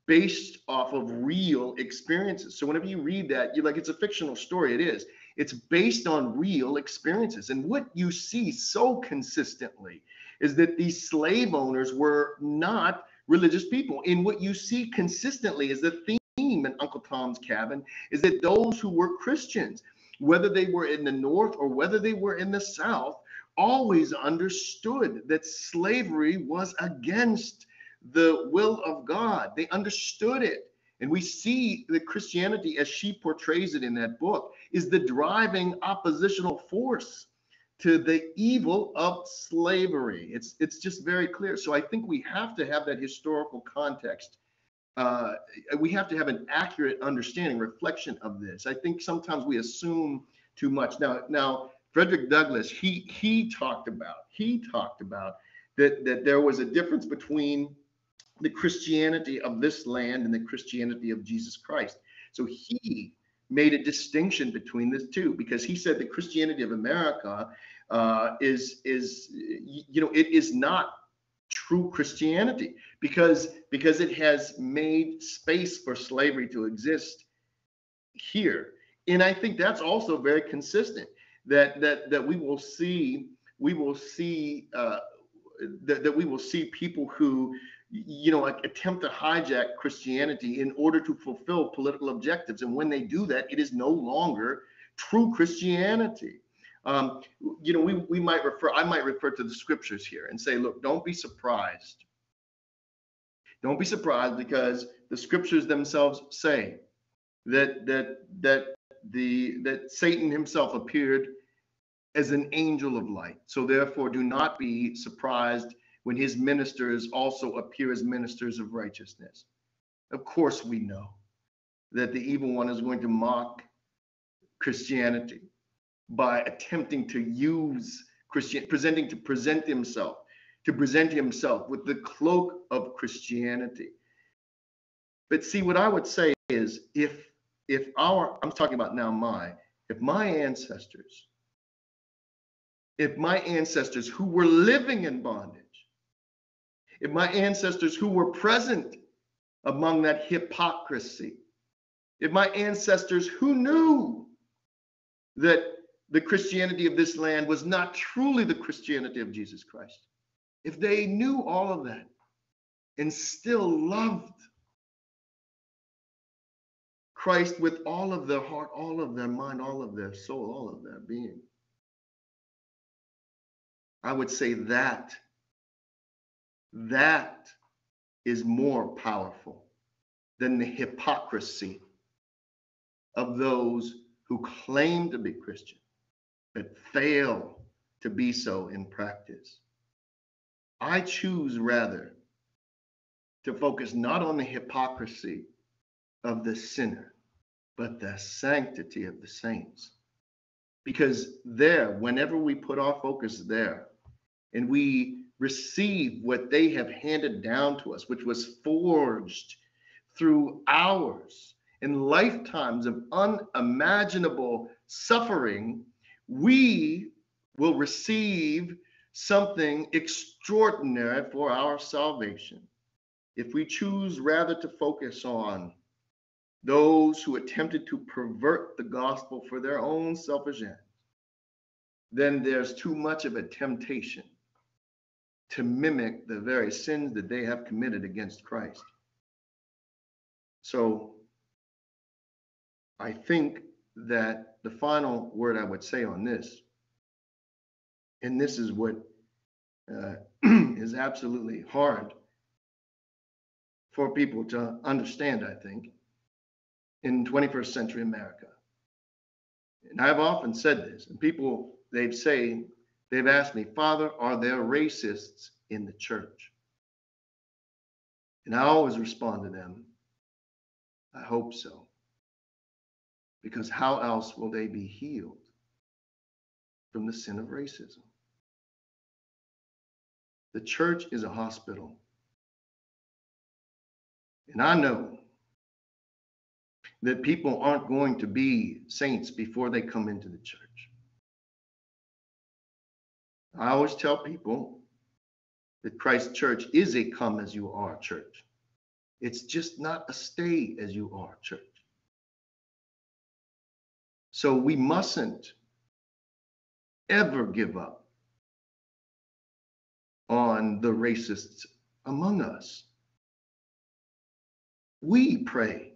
based off of real experiences. So whenever you read that, you're like, it's a fictional story. It is. It's based on real experiences. And what you see so consistently is that these slave owners were not religious people. And what you see consistently is the theme in Uncle Tom's Cabin is that those who were Christians, whether they were in the North or whether they were in the South, always understood that slavery was against the will of God. They understood it. And we see that Christianity, as she portrays it in that book, is the driving oppositional force to the evil of slavery. It's it's just very clear. So I think we have to have that historical context. Uh, we have to have an accurate understanding, reflection of this. I think sometimes we assume too much. Now, now Frederick Douglass, he he talked about he talked about that that there was a difference between the Christianity of this land and the Christianity of Jesus Christ. So he made a distinction between the two because he said the Christianity of America uh, is is you know it is not true Christianity because because it has made space for slavery to exist here, and I think that's also very consistent that that that we will see we will see uh, that, that we will see people who you know, attempt to hijack Christianity in order to fulfill political objectives. And when they do that, it is no longer true Christianity. Um, you know, we, we might refer, I might refer to the scriptures here and say, look, don't be surprised. Don't be surprised because the scriptures themselves say that that that the that Satan himself appeared as an angel of light. So therefore, do not be surprised when his ministers also appear as ministers of righteousness. Of course, we know that the evil one is going to mock Christianity by attempting to use Christian, presenting to present himself, to present himself with the cloak of Christianity. But see, what I would say is if if our I'm talking about now my if my ancestors if my ancestors who were living in bondage if my ancestors who were present among that hypocrisy, if my ancestors who knew that the Christianity of this land was not truly the Christianity of Jesus Christ, if they knew all of that and still loved Christ with all of their heart, all of their mind, all of their soul, all of their being, I would say that that is more powerful than the hypocrisy of those who claim to be Christian but fail to be so in practice. I choose rather to focus not on the hypocrisy of the sinner, but the sanctity of the saints. Because there, whenever we put our focus there and we receive what they have handed down to us, which was forged through hours and lifetimes of unimaginable suffering, we will receive something extraordinary for our salvation. If we choose rather to focus on those who attempted to pervert the gospel for their own selfish ends, then there's too much of a temptation to mimic the very sins that they have committed against Christ. So I think that the final word I would say on this, and this is what uh, [CLEARS THROAT] is absolutely hard for people to understand, I think, in 21st century America. And I've often said this, and people, they've say, they've asked me, Father, are there racists in the church? And I always respond to them, I hope so. Because how else will they be healed from the sin of racism? The church is a hospital. And I know that people aren't going to be saints before they come into the church. I always tell people that Christ Church is a come as you are church. It's just not a stay as you are church. So we mustn't ever give up on the racists among us. We pray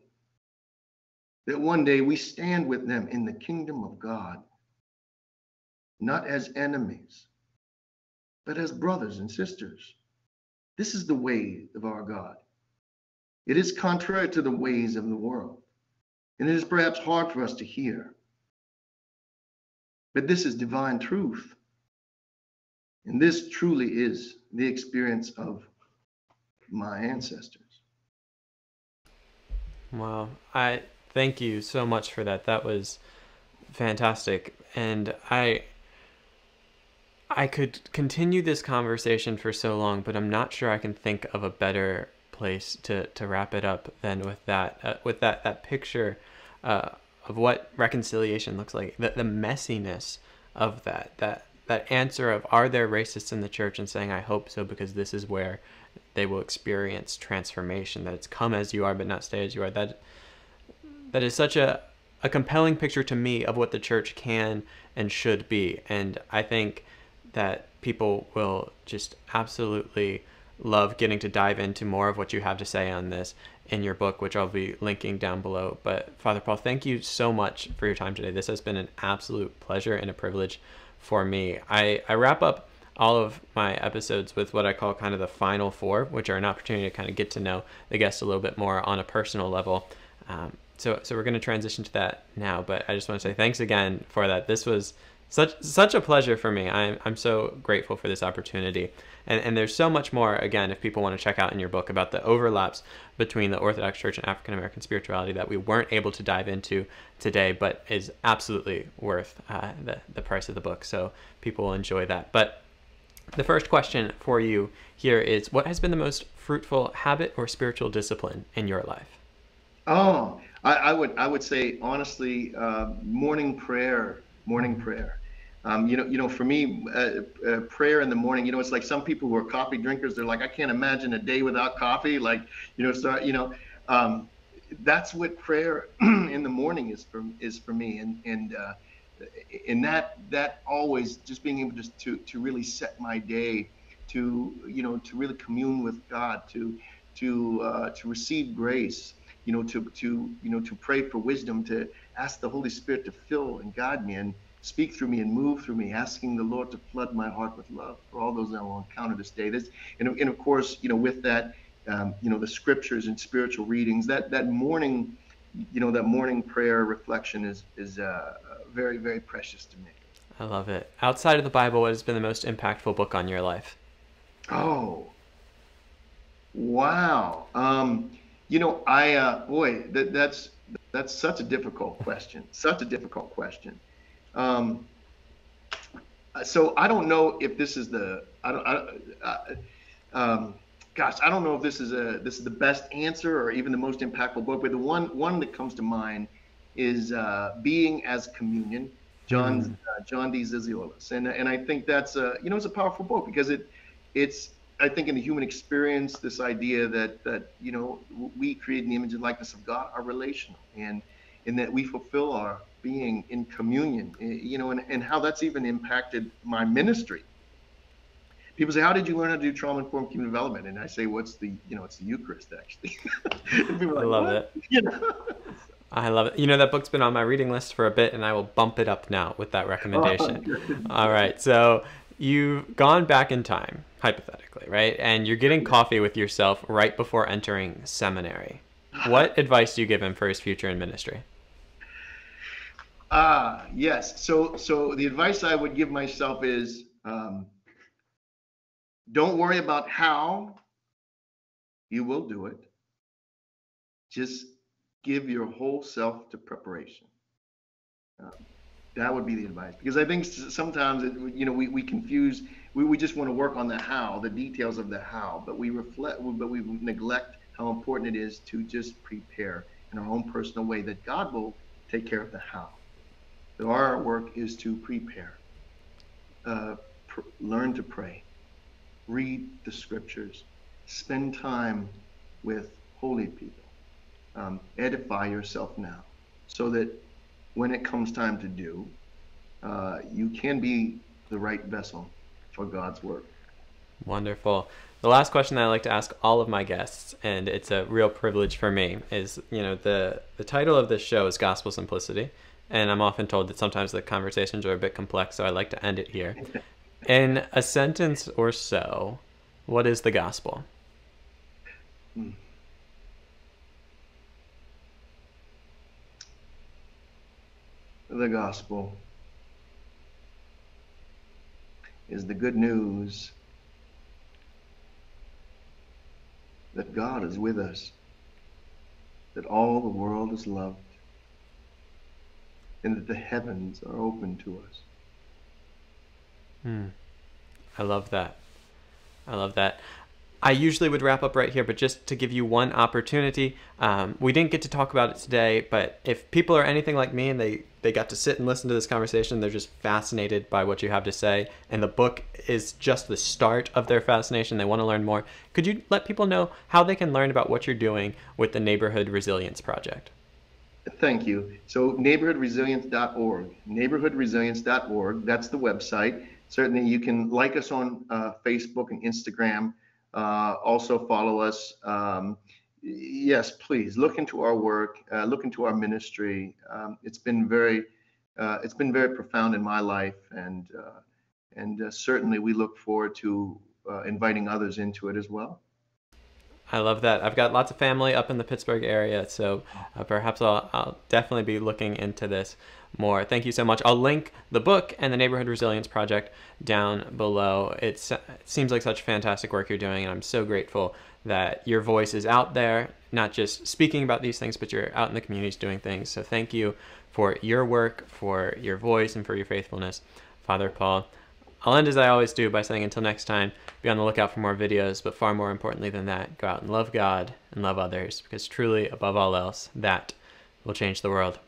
that one day we stand with them in the kingdom of God, not as enemies, but as brothers and sisters. This is the way of our God. It is contrary to the ways of the world, and it is perhaps hard for us to hear. But this is divine truth. And this truly is the experience of my ancestors. Wow. I thank you so much for that. That was fantastic. And I I could continue this conversation for so long, but I'm not sure I can think of a better place to, to wrap it up than with that uh, with that that picture uh, of what reconciliation looks like, the, the messiness of that that that answer of are there racists in the church? and saying I hope so because this is where they will experience transformation that it's come as you are but not stay as you are. That that is such a a compelling picture to me of what the church can and should be. And I think that people will just absolutely love getting to dive into more of what you have to say on this in your book, which I'll be linking down below. But Father Paul, thank you so much for your time today. This has been an absolute pleasure and a privilege for me. I, I wrap up all of my episodes with what I call kind of the final four, which are an opportunity to kind of get to know the guest a little bit more on a personal level. Um, so, so we're going to transition to that now, but I just want to say thanks again for that. This was such such a pleasure for me. I'm I'm so grateful for this opportunity. And and there's so much more again if people want to check out in your book about the overlaps between the Orthodox Church and African American spirituality that we weren't able to dive into today, but is absolutely worth uh, the the price of the book. So people will enjoy that. But the first question for you here is what has been the most fruitful habit or spiritual discipline in your life? Oh, I, I would I would say honestly, uh, morning prayer, morning prayer. Um, you know, you know, for me, uh, uh, prayer in the morning. You know, it's like some people who are coffee drinkers. They're like, I can't imagine a day without coffee. Like, you know, start. You know, um, that's what prayer [CLEARS THROAT] in the morning is for is for me. And and uh, and that that always just being able just to to really set my day, to you know, to really commune with God, to to uh, to receive grace. You know, to to you know, to pray for wisdom, to ask the Holy Spirit to fill and guide me and speak through me and move through me, asking the Lord to flood my heart with love for all those that will encounter this day. This, and, and of course, you know, with that, um, you know, the scriptures and spiritual readings, that that morning, you know, that morning prayer reflection is is uh, very very precious to me. I love it. Outside of the Bible, what has been the most impactful book on your life? Oh, wow. Um, you know, I uh, boy, that that's that's such a difficult question. Such a difficult question. Um, so I don't know if this is the I don't I, I, um, gosh I don't know if this is a this is the best answer or even the most impactful book, but the one one that comes to mind is uh, Being as Communion, John mm. uh, John D. Zizioulas, and and I think that's a you know it's a powerful book because it it's I think in the human experience this idea that that you know we create in the image and likeness of God are relational and in that we fulfill our being in communion, eh, you know, and, and how that's even impacted my ministry. People say, "How did you learn how to do trauma-informed human development?" And I say, "What's the, you know, it's the Eucharist, actually." [LAUGHS] like, I love what? it. [LAUGHS] You know? I love it. You know, that book's been on my reading list for a bit, and I will bump it up now with that [LAUGHS] recommendation. Oh, All right, so you've gone back in time, hypothetically, right? And you're getting coffee with yourself right before entering seminary. What advice do you give him for his future in ministry? Ah, yes. So, so the advice I would give myself is, um, don't worry about how you will do it. Just give your whole self to preparation. Uh, that would be the advice because I think sometimes it, you know we, we confuse we, we just want to work on the how the details of the how but we reflect but we neglect how important it is to just prepare in our own personal way that God will take care of the how. Our work is to prepare, uh, pr- learn to pray, read the scriptures, spend time with holy people, um, edify yourself now, so that when it comes time to do, uh, you can be the right vessel for God's work. Wonderful. The last question that I like to ask all of my guests, and it's a real privilege for me, is you know the the title of this show is Gospel Simplicity, and I'm often told that sometimes the conversations are a bit complex, so I like to end it here. [LAUGHS] In a sentence or so, what is the gospel? Hmm. The gospel is the good news that God is with us, that all the world is loved, and that the heavens are open to us. Hmm. I love that. I love that. I usually would wrap up right here, but just to give you one opportunity, um, we didn't get to talk about it today, but if people are anything like me and they, they got to sit and listen to this conversation, they're just fascinated by what you have to say, and the book is just the start of their fascination, they want to learn more, could you let people know how they can learn about what you're doing with the Neighborhood Resilience Project? Thank you. So neighborhoodresilience.org, neighborhoodresilience.org, that's the website. Certainly you can like us on uh, Facebook and Instagram. Uh, also follow us. Um, yes, please look into our work, uh, look into our ministry. Um, it's been very, uh, it's been very profound in my life, and uh, and uh, certainly we look forward to inviting others into it as well. I love that. I've got lots of family up in the Pittsburgh area, so uh, perhaps I'll, I'll, definitely be looking into this more. Thank you so much. I'll link the book and the Neighborhood Resilience Project down below. It's, it seems like such fantastic work you're doing, and I'm so grateful that your voice is out there, not just speaking about these things, but you're out in the communities doing things. So thank you for your work, for your voice, and for your faithfulness, Father Paul. I'll end as I always do by saying until next time, be on the lookout for more videos, but far more importantly than that, go out and love God and love others, because truly, above all else, that will change the world.